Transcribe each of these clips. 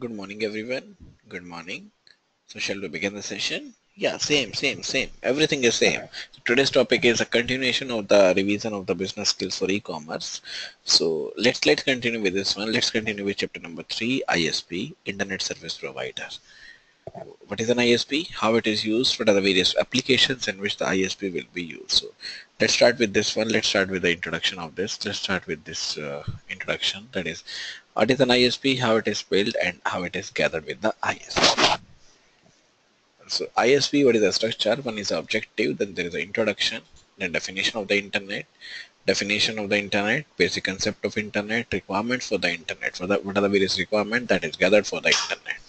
Good morning, everyone. Good morning. So shall we begin the session? Yeah, same, same, same. Everything is same. Today's topic is a continuation of the revision of the business skills for e-commerce. So let's let's continue with this one. Let's continue with chapter number three, ISP, Internet Service Provider. What is an ISP? How it is used? What are the various applications in which the ISP will be used? So let's start with this one. Let's start with the introduction of this. Let's start with this uh, introduction. That is what is an ISP, how it is built, and how it is gathered with the ISP. So ISP, what is the structure? One is objective, then there is the introduction, then definition of the internet, definition of the internet, basic concept of internet, requirements for the internet, for the what are the various requirements that is gathered for the internet.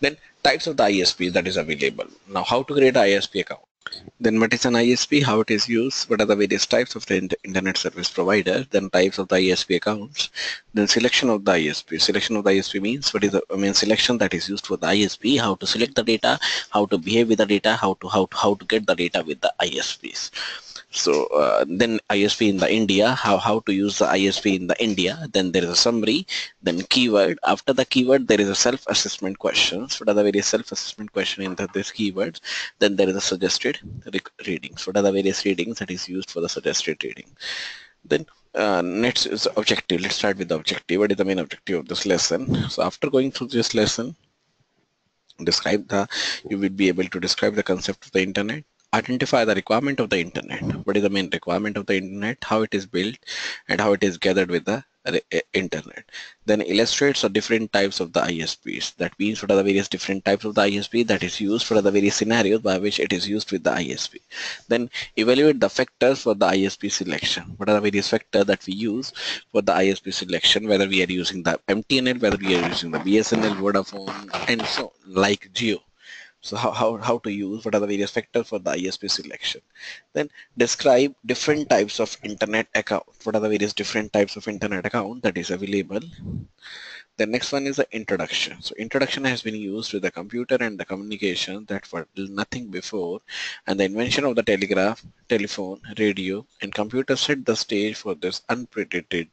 Then types of the ISP that is available. Now how to create an ISP account. Then what is an ISP, how it is used, what are the various types of the internet service provider, then types of the ISP accounts, then selection of the ISP. Selection of the ISP means what is the I mean selection that is used for the ISP, how to select the data, how to behave with the data, how to how to, how to get the data with the ISPs so uh, then ISP in the India how how to use the ISP in the India then there is a summary then keyword. After the keyword there is a self-assessment questions what are the various self-assessment question in the, this keywords then there is a suggested readings what are the various readings that is used for the suggested reading. Then uh, next is objective. Let's start with the objective. What is the main objective of this lesson? So after going through this lesson describe the you will be able to describe the concept of the internet identify the requirement of the internet. What is the main requirement of the internet? How it is built and how it is gathered with the uh, uh, internet. Then illustrates the different types of the ISPs that means what are the various different types of the ISP that is used for the various scenarios by which it is used with the ISP then evaluate the factors for the ISP selection. What are the various factors that we use for the ISP selection whether we are using the MTNL whether we are using the BSNL Vodafone and so like Jio so how, how, how to use, what are the various factors for the ISP selection. Then describe different types of internet account. What are the various different types of internet account that is available. The next one is the introduction. So introduction has been used with the computer and the communication that were nothing before and the invention of the telegraph, telephone, radio and computer set the stage for this unprecedented,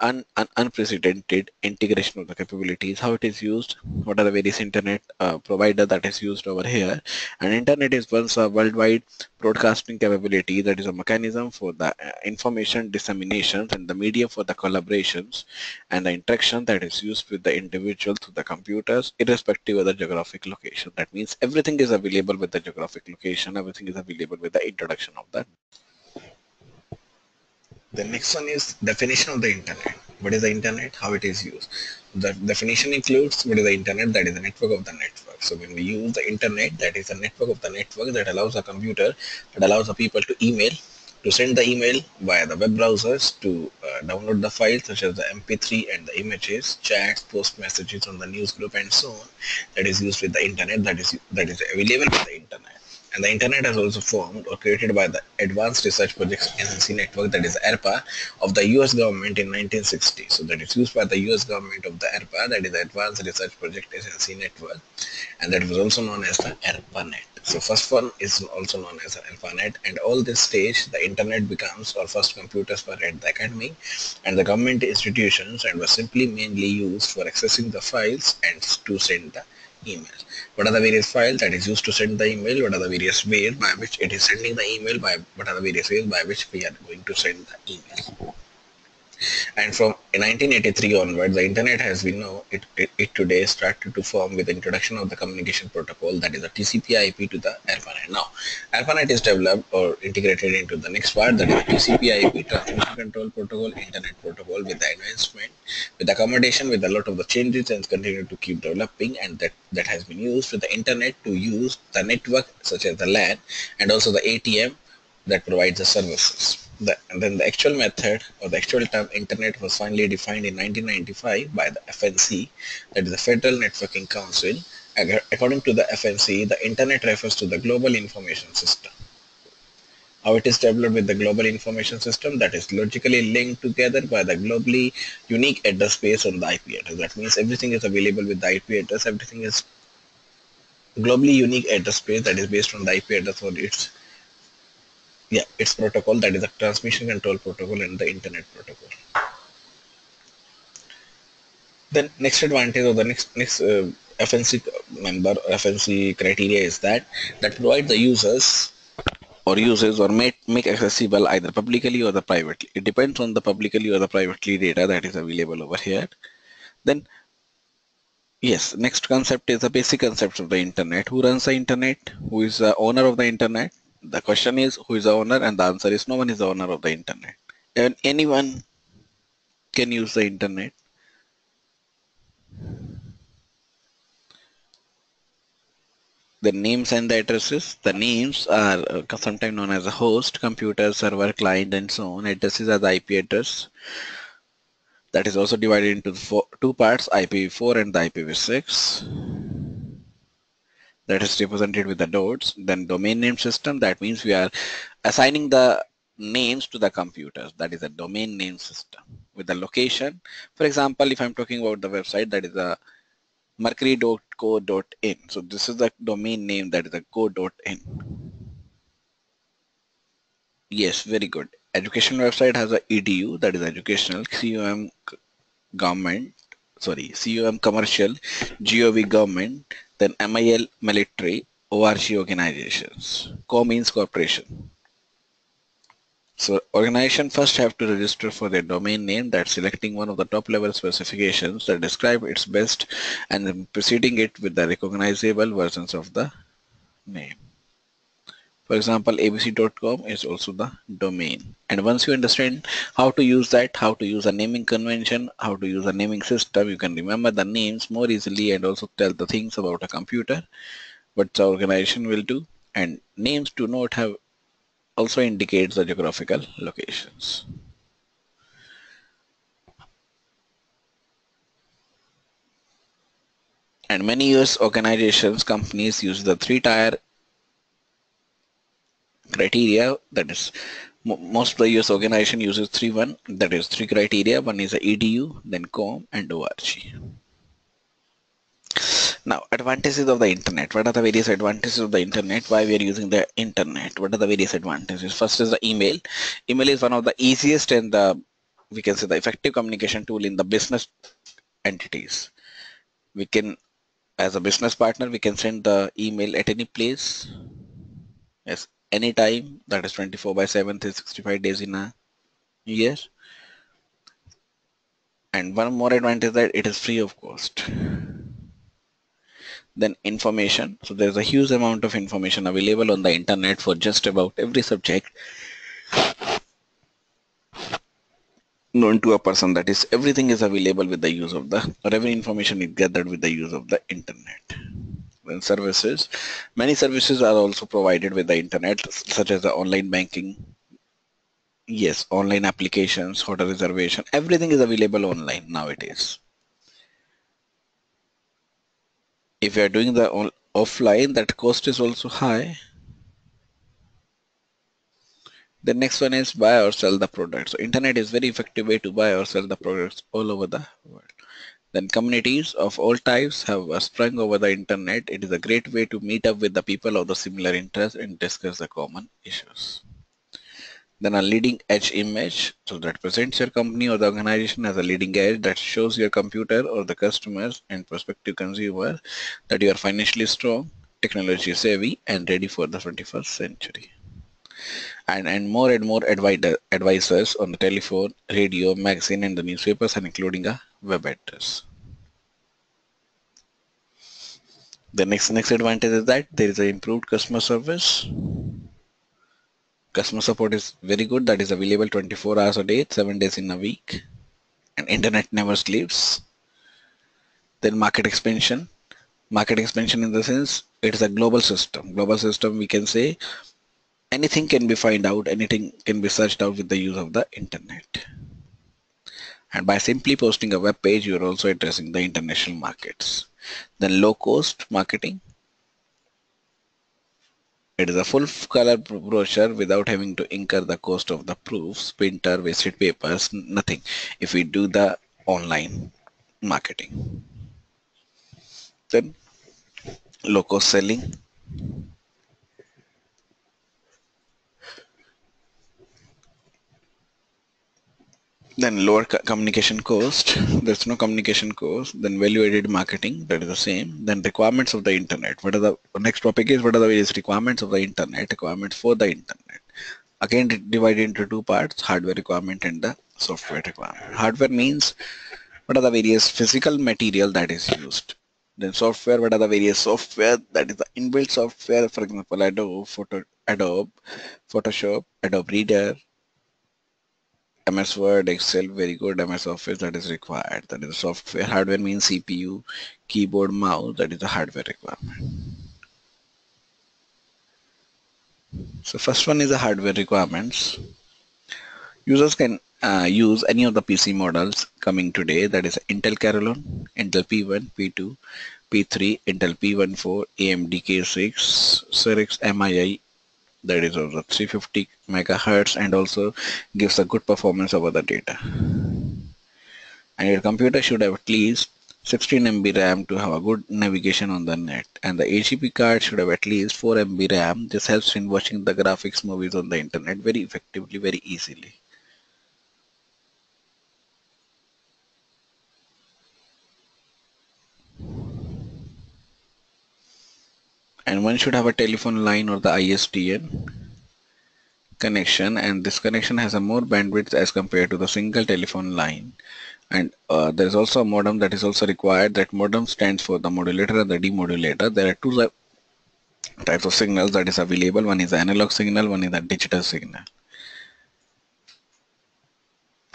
un, un, unprecedented integration of the capabilities, how it is used, what are the various internet uh, provider that is used over here and internet is once a worldwide broadcasting capability that is a mechanism for the uh, information disseminations and the media for the collaborations and the interaction that is used with the individual through the computers irrespective of the geographic location. That means everything is available with the geographic location, everything is available with the introduction of that. The next one is definition of the internet. What is the internet? How it is used? The definition includes what is the internet? That is the network of the network. So when we use the internet, that is a network of the network that allows a computer, that allows the people to email, to send the email via the web browsers, to uh, download the files such as the MP3 and the images, chats, post messages on the news group and so on. That is used with the internet. That is that is available with the internet. And the internet has also formed or created by the Advanced Research Projects Agency Network, that is ARPA, of the US government in 1960. So that is used by the US government of the ARPA, that is the Advanced Research Project Agency Network, and that was also known as the ARPANET. So first one is also known as the ARPANET, and all this stage, the internet becomes, or first computers were at the academy, and the government institutions, and was simply mainly used for accessing the files and to send the email. What are the various files that is used to send the email? What are the various ways by which it is sending the email? By what are the various ways by which we are going to send the email? And from 1983 onwards, the internet has been know it, it, it, today started to form with the introduction of the communication protocol that is the TCP/IP to the ARPANET. Now, ARPANET is developed or integrated into the next part that is the TCP/IP transmission control protocol, internet protocol with the advancement, with accommodation with a lot of the changes and continue to keep developing and that that has been used with the internet to use the network such as the LAN and also the ATM that provides the services. The, then the actual method or the actual term internet was finally defined in 1995 by the FNC, that is the Federal Networking Council. According to the FNC, the internet refers to the global information system. How it is developed with the global information system that is logically linked together by the globally unique address space on the IP address. That means everything is available with the IP address. Everything is globally unique address space that is based on the IP address or its yeah its protocol that is the transmission control protocol and the internet protocol the next advantage or the next next uh, FNC member FNC criteria is that that provide the users or users or make make accessible either publicly or the privately. It depends on the publicly or the privately data that is available over here. Then yes, next concept is the basic concept of the internet. Who runs the internet? Who is the owner of the internet? The question is who is the owner and the answer is no one is the owner of the internet. And anyone can use the internet the names and the addresses. The names are uh, sometimes known as a host, computer, server, client, and so on. Addresses are the IP address. That is also divided into four, two parts, IPv4 and the IPv6. That is represented with the dots. Then domain name system, that means we are assigning the names to the computers. That is a domain name system with the location. For example, if I'm talking about the website, that is a mercury.co.in. So this is the domain name that is a co.in. Yes, very good. Education website has a edu that is educational, COM government, sorry, COM commercial, GOV government, then MIL military, ORG organizations. Co means corporation. So organization first have to register for their domain name that selecting one of the top level specifications that describe its best and preceding it with the recognizable versions of the name. For example, abc.com is also the domain. And once you understand how to use that, how to use a naming convention, how to use a naming system, you can remember the names more easily and also tell the things about a computer, what the organization will do. And names do not have also indicates the geographical locations. And many US organizations, companies use the three-tier criteria. That is, most of the US organization uses three one. That is three criteria. One is edu, then com, and org. Now, advantages of the internet. What are the various advantages of the internet? Why we are using the internet? What are the various advantages? First is the email. Email is one of the easiest and the we can say the effective communication tool in the business entities. We can, as a business partner, we can send the email at any place, yes, anytime. That is 24 by 7, 365 days in a year. And one more advantage that it is free of cost then information so there's a huge amount of information available on the internet for just about every subject known to a person that is everything is available with the use of the or every information is gathered with the use of the internet services. Many services are also provided with the internet such as the online banking. Yes online applications hotel reservation everything is available online nowadays. If you are doing the offline that cost is also high. The next one is buy or sell the product so internet is very effective way to buy or sell the products all over the world then communities of all types have uh, sprung over the internet. It is a great way to meet up with the people of the similar interest and discuss the common issues. Then a leading edge image. So that presents your company or the organization as a leading edge that shows your computer or the customers and prospective consumer that you are financially strong technology savvy and ready for the 21st century. And and more and more advisor, advisors on the telephone radio magazine and the newspapers and including a web address. The next next advantage is that there is an improved customer service. Customer support is very good that is available 24 hours a day 7 days in a week and internet never sleeps. Then market expansion. Market expansion in the sense it is a global system. Global system we can say anything can be find out anything can be searched out with the use of the internet and by simply posting a web page you are also addressing the international markets then low cost marketing it is a full color brochure without having to incur the cost of the proofs, printer, wasted papers, nothing if we do the online marketing. Then low cost selling. Then lower communication cost there's no communication cost then value added marketing that is the same then requirements of the internet. What are the next topic is what are the various requirements of the internet requirements for the internet? Again divided into two parts hardware requirement and the software requirement. Hardware means what are the various physical material that is used? Then software what are the various software that is the inbuilt software? For example adobe photo adobe photoshop adobe reader MS Word, Excel, very good. MS Office, that is required. That is software. Hardware means CPU, keyboard, mouse, that is the hardware requirement. So first one is the hardware requirements. Users can uh, use any of the PC models coming today, that is Intel Celeron, Intel P1, P2, P3, Intel P14, AMD K6, Cyrix MII, that is over 350 megahertz and also gives a good performance over the data. And your computer should have at least 16 MB RAM to have a good navigation on the net. And the HDD card should have at least 4 MB RAM. This helps in watching the graphics movies on the internet very effectively very easily and one should have a telephone line or the ISDN connection. And this connection has a more bandwidth as compared to the single telephone line. And uh, there is also a modem that is also required. That modem stands for the modulator and the demodulator. There are two types of signals that is available. One is analog signal one is a digital signal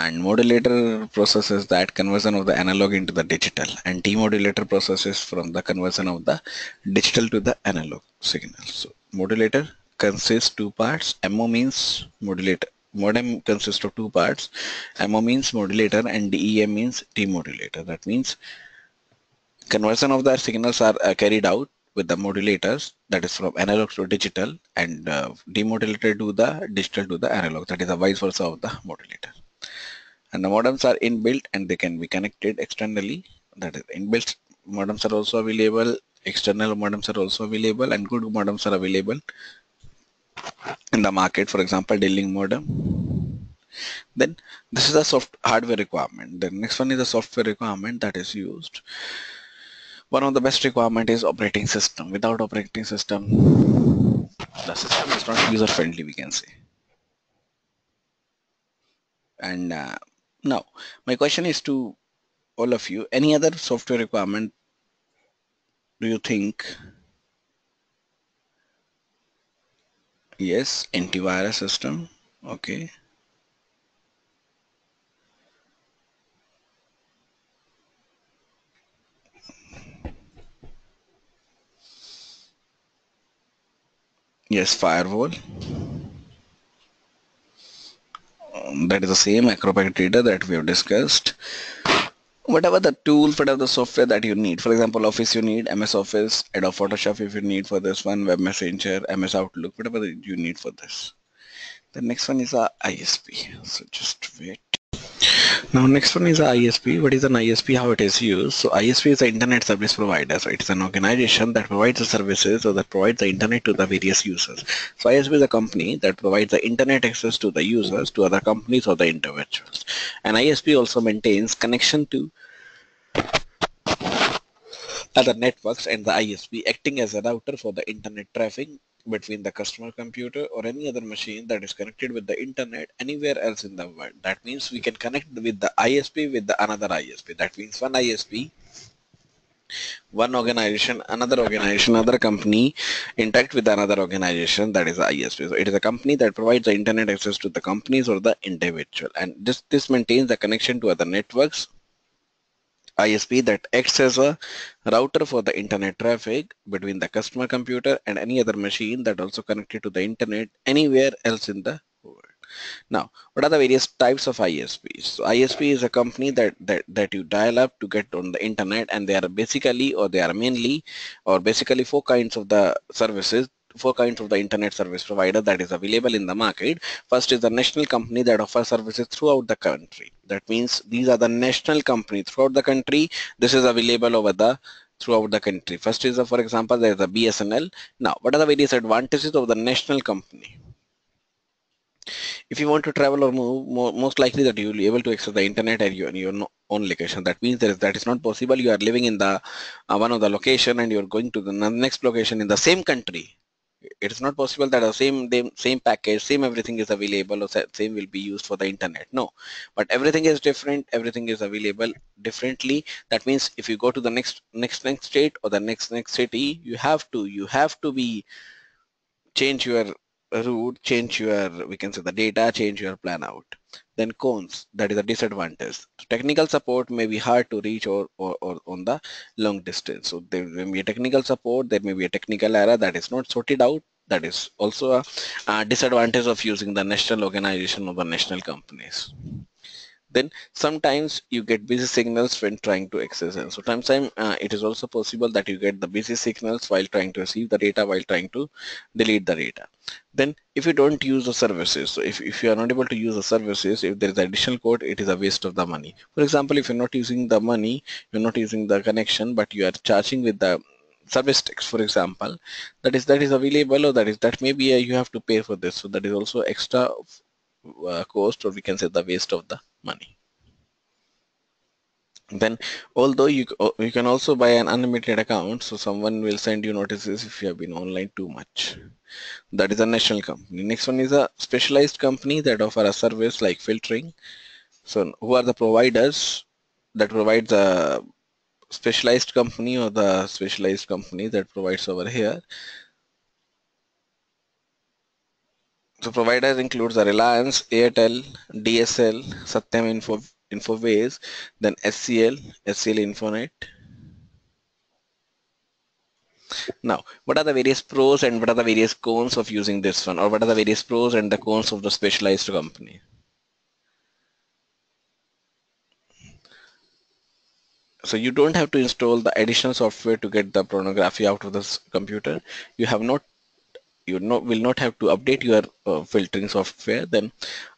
and modulator processes that conversion of the analog into the digital. And demodulator processes from the conversion of the digital to the analog signal. So modulator consists two parts. Mo means modulator. Modem consists of two parts. Mo means modulator and dem means demodulator. That means conversion of the signals are uh, carried out with the modulators that is from analog to digital and uh, demodulator to the digital to the analog. That is the vice versa of the modulator and the modems are inbuilt and they can be connected externally. That is inbuilt modems are also available external modems are also available and good modems are available. In the market for example D-Link modem. Then this is a soft hardware requirement. The next one is a software requirement that is used. One of the best requirement is operating system. Without operating system the system is not user friendly we can say. And uh, now, my question is to all of you, any other software requirement do you think? Yes, antivirus system. Okay. Yes, firewall that is the same Acrobat Reader that we have discussed. Whatever the tools whatever the software that you need. For example office you need ms office adobe photoshop if you need for this one web messenger ms outlook whatever you need for this. The next one is a isp so just wait now next one is ISP. What is an ISP? How it is used? So ISP is the internet service provider. So it is an organization that provides the services or that provides the internet to the various users. So ISP is a company that provides the internet access to the users, to other companies or the individuals. And ISP also maintains connection to other networks and the ISP acting as a router for the internet traffic between the customer computer or any other machine that is connected with the internet anywhere else in the world. That means we can connect with the ISP with the another ISP. That means one ISP, one organization, another organization, another company interact with another organization that is ISP. So it is a company that provides the internet access to the companies or the individual and this, this maintains the connection to other networks ISP that acts as a router for the internet traffic between the customer computer and any other machine that also connected to the internet anywhere else in the world. Now, what are the various types of ISPs? So ISP is a company that, that, that you dial up to get on the internet and they are basically or they are mainly or basically four kinds of the services four kinds of the internet service provider that is available in the market. First is the national company that offers services throughout the country. That means these are the national company throughout the country. This is available over the throughout the country. First is, for example, there is a BSNL. Now, what are the various advantages of the national company? if you want to travel or move, more, most likely that you will be able to access the internet at your, your own location. That means that is, that is not possible. You are living in the uh, one of the location and you are going to the next location in the same country it is not possible that the same same package same everything is available or same will be used for the internet. No. But everything is different everything is available differently. That means if you go to the next next next state or the next next city you have to you have to be change your route change your we can say the data change your plan out. Then cones that is a disadvantage. Technical support may be hard to reach or, or, or on the long distance. So there may be a technical support there may be a technical error that is not sorted out. That is also a, a disadvantage of using the national organization or the national companies then sometimes you get busy signals when trying to access them. So sometimes uh, it is also possible that you get the busy signals while trying to receive the data while trying to delete the data. Then if you don't use the services, so if, if you are not able to use the services, if there is additional code, it is a waste of the money. For example, if you're not using the money, you're not using the connection, but you are charging with the service tax, for example, that is that is available or that is that maybe uh, you have to pay for this. So that is also extra uh, cost or we can say the waste of the money. Then although you uh, you can also buy an unlimited account so someone will send you notices if you have been online too much. That is a national company. Next one is a specialized company that offer a service like filtering. So who are the providers that provides a specialized company or the specialized company that provides over here So providers includes the Reliance, Airtel, DSL, Satyam Info, Infoways, then SCL, SCL Infonet. Now, what are the various pros and what are the various cons of using this one or what are the various pros and the cons of the specialized company? So you don't have to install the additional software to get the pornography out of this computer. You have not you will not have to update your uh, filtering software then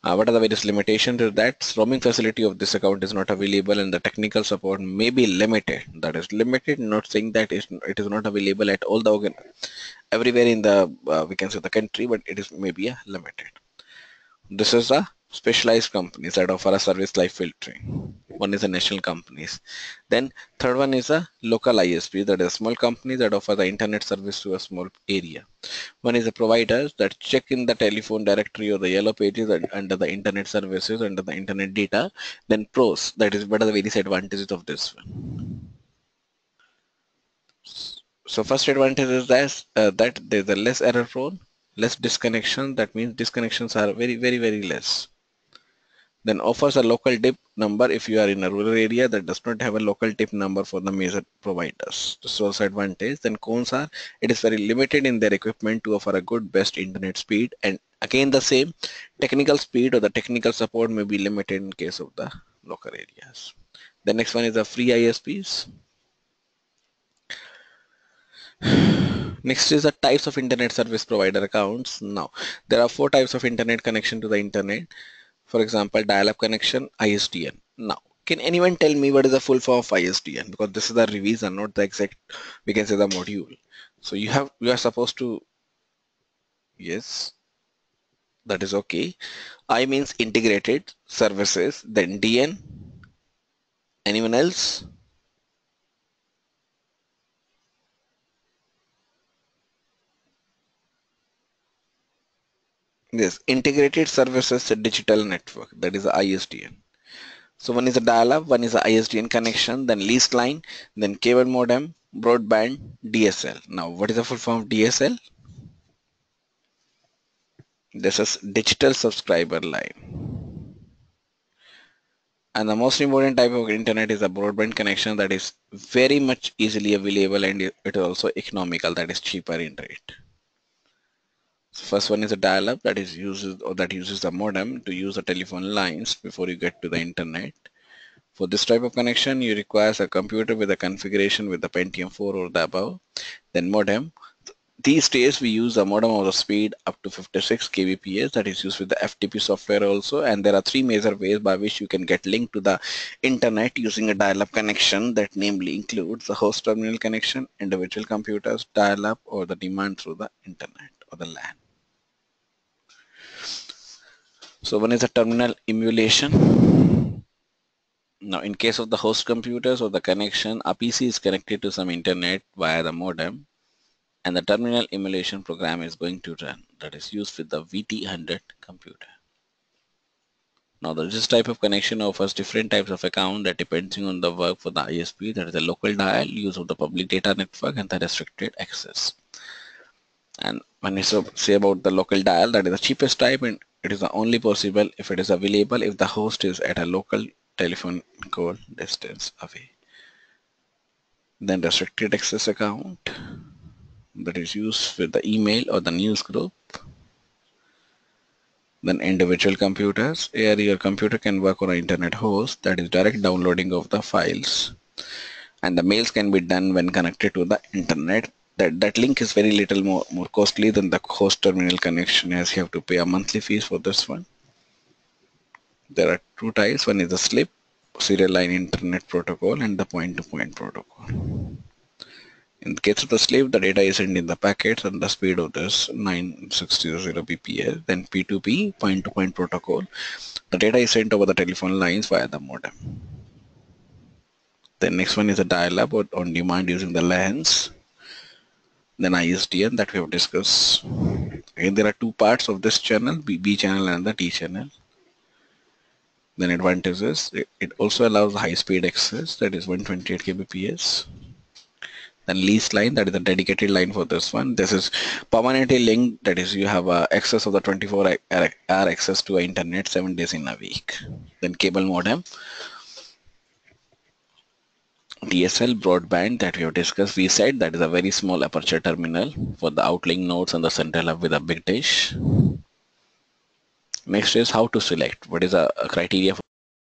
uh, what are the various limitations that? Roaming facility of this account is not available and the technical support may be limited. That is limited not saying that it is not available at all the organ everywhere in the uh, we can say the country but it is maybe a limited. This is a specialized companies that offer a service like filtering. One is the national companies. Then third one is a local ISP that is a small company that offer the internet service to a small area. One is the providers that check in the telephone directory or the yellow pages under the internet services under the internet data. Then pros that is what are the various advantages of this one. So first advantage is that, uh, that there's a less error prone, less disconnection. That means disconnections are very, very, very less then offers a local tip number if you are in a rural area that does not have a local tip number for the major providers. This was advantage. Then cons are it is very limited in their equipment to offer a good best internet speed and again the same technical speed or the technical support may be limited in case of the local areas. The next one is the free ISPs. Next is the types of internet service provider accounts. Now, there are four types of internet connection to the internet. For example, dial-up connection, ISDN. Now, can anyone tell me what is the full form of ISDN? Because this is the revision, not the exact, we can say the module. So you have, you are supposed to, yes, that is okay. I means integrated services, then DN. Anyone else? Yes, integrated services digital network, that is ISDN. So one is a dial-up, one is a ISDN connection, then leased line, then cable modem, broadband, DSL. Now what is the full form of DSL? This is digital subscriber line. And the most important type of internet is a broadband connection that is very much easily available and it is also economical, that is cheaper in rate. First one is a dial-up that is uses or that uses the modem to use the telephone lines before you get to the internet. For this type of connection, you require a computer with a configuration with the Pentium 4 or the above. Then modem. These days we use a modem of the speed up to 56 kbps that is used with the FTP software also and there are three major ways by which you can get linked to the internet using a dial-up connection that namely includes the host terminal connection, individual computers, dial-up or the demand through the internet or the LAN. So one is a terminal emulation. Now in case of the host computers or the connection, a PC is connected to some internet via the modem and the terminal emulation program is going to run that is used with the VT100 computer. Now this type of connection offers different types of account that depending on the work for the ISP that is a local dial, use of the public data network and the restricted access. And when you say about the local dial that is the cheapest type and it is only possible if it is available if the host is at a local telephone call distance away. Then restricted access account that is used with the email or the news group then individual computers. Here your computer can work on an internet host that is direct downloading of the files and the mails can be done when connected to the internet. That, that link is very little more, more costly than the host terminal connection as you have to pay a monthly fees for this one. There are two types. One is the SLIP serial line internet protocol and the point-to-point -point protocol. In the case of the SLIP, the data is sent in the packets and the speed of this 9600 bps. Then P2P, point-to-point -point protocol, the data is sent over the telephone lines via the modem. The next one is a dial-up on demand using the LANs. Then ISDN that we have discussed. Again, there are two parts of this channel, B, channel and the D channel. Then advantages, it, it also allows high-speed access, that is 128 kbps then lease line that is a dedicated line for this one this is permanently linked that is you have uh, access of the 24 hour access to internet seven days in a week then cable modem DSL broadband that we have discussed we said that is a very small aperture terminal for the outlink nodes and the central hub with a big dish. Next is how to select. What is a, a criteria for